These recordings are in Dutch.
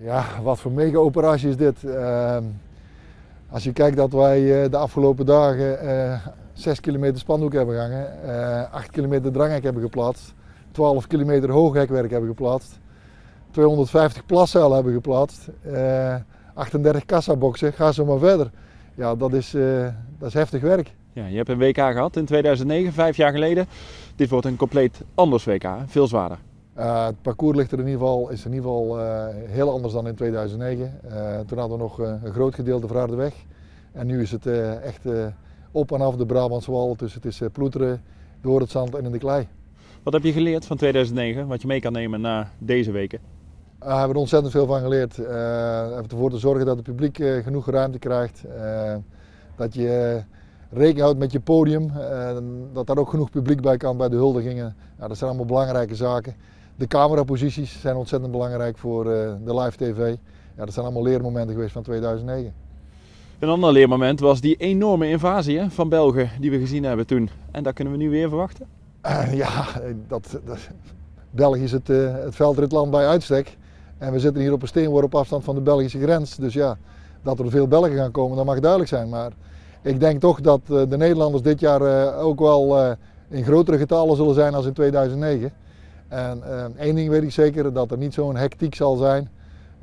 Ja, wat voor mega-operatie is dit? Uh, als je kijkt dat wij uh, de afgelopen dagen uh, 6 kilometer spandoek hebben gehangen, uh, 8 kilometer dranghek hebben geplaatst, 12 kilometer hooghekwerk hebben geplaatst, 250 plaszuilen hebben geplaatst, 38 kassaboxen, ga zo maar verder. Ja, dat is, dat is heftig werk. Ja, je hebt een WK gehad in 2009, vijf jaar geleden. Dit wordt een compleet anders WK, veel zwaarder. Uh, het parcours ligt er in ieder geval, is in ieder geval uh, heel anders dan in 2009. Uh, toen hadden we nog een groot gedeelte voor de weg. En nu is het echt op en af de Brabantse wal. Dus het is ploeteren door het zand en in de klei. Wat heb je geleerd van 2009, wat je mee kan nemen na deze weken? we hebben er ontzettend veel van geleerd. Ervoor te zorgen dat het publiek genoeg ruimte krijgt. dat je rekening houdt met je podium. dat daar ook genoeg publiek bij kan bij de huldigingen. Ja, dat zijn allemaal belangrijke zaken. De cameraposities zijn ontzettend belangrijk voor uh, de live tv. Ja, dat zijn allemaal leermomenten geweest van 2009. Een ander leermoment was die enorme invasie hè, van Belgen die we gezien hebben toen. En dat kunnen we nu weer verwachten? Uh, ja, dat, dat, België is het, uh, het veldritland bij uitstek. En we zitten hier op een steenworp op afstand van de Belgische grens. Dus ja, dat er veel Belgen gaan komen, dat mag duidelijk zijn. Maar ik denk toch dat de Nederlanders dit jaar ook wel in grotere getallen zullen zijn als in 2009. En één ding weet ik zeker, dat er niet zo'n hectiek zal zijn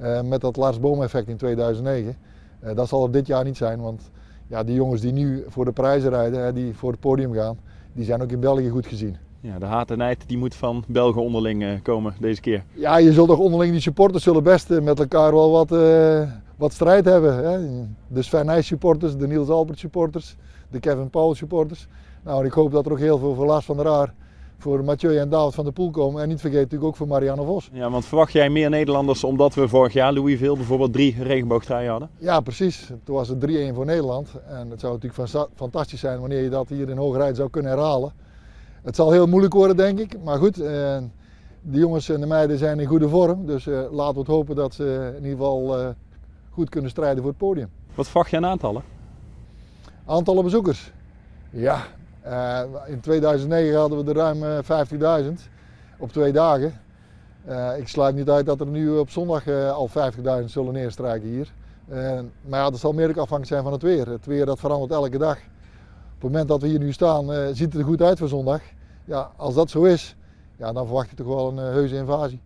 uh, met dat Lars Boom effect in 2009. Uh, dat zal er dit jaar niet zijn, want ja, die jongens die nu voor de prijzen rijden, hè, die voor het podium gaan, die zijn ook in België goed gezien. Ja, de haat en nijd die moet van Belgen onderling komen deze keer. Ja, je zult toch onderling, die supporters zullen best met elkaar wel wat, wat strijd hebben. Hè? De Sven Nijs supporters, de Niels Albert supporters, de Kevin Paul supporters. Nou, ik hoop dat er ook heel veel voor Lars van der Aar voor Mathieu en David van der Poel komen. En niet vergeten natuurlijk ook voor Marianne Vos. Ja, want verwacht jij meer Nederlanders omdat we vorig jaar Louisville bijvoorbeeld drie regenboogtruien hadden? Ja, precies. Toen was het 3-1 voor Nederland. En het zou natuurlijk fantastisch zijn wanneer je dat hier in Hoogrijd zou kunnen herhalen. Het zal heel moeilijk worden, denk ik. Maar goed, eh, de jongens en de meiden zijn in goede vorm. Dus eh, laten we het hopen dat ze in ieder geval eh, goed kunnen strijden voor het podium. Wat verwacht je aan aantallen? Aantallen bezoekers? Ja, uh, in 2009 hadden we er ruim 50.000 op twee dagen. Uh, ik sluit niet uit dat er nu op zondag al 50.000 zullen neerstrijken hier. maar ja, dat zal meer afhankelijk zijn van het weer. Het weer dat verandert elke dag. Op het moment dat we hier nu staan, ziet het er goed uit voor zondag. Ja, als dat zo is, ja, dan verwacht je toch wel een heuse invasie.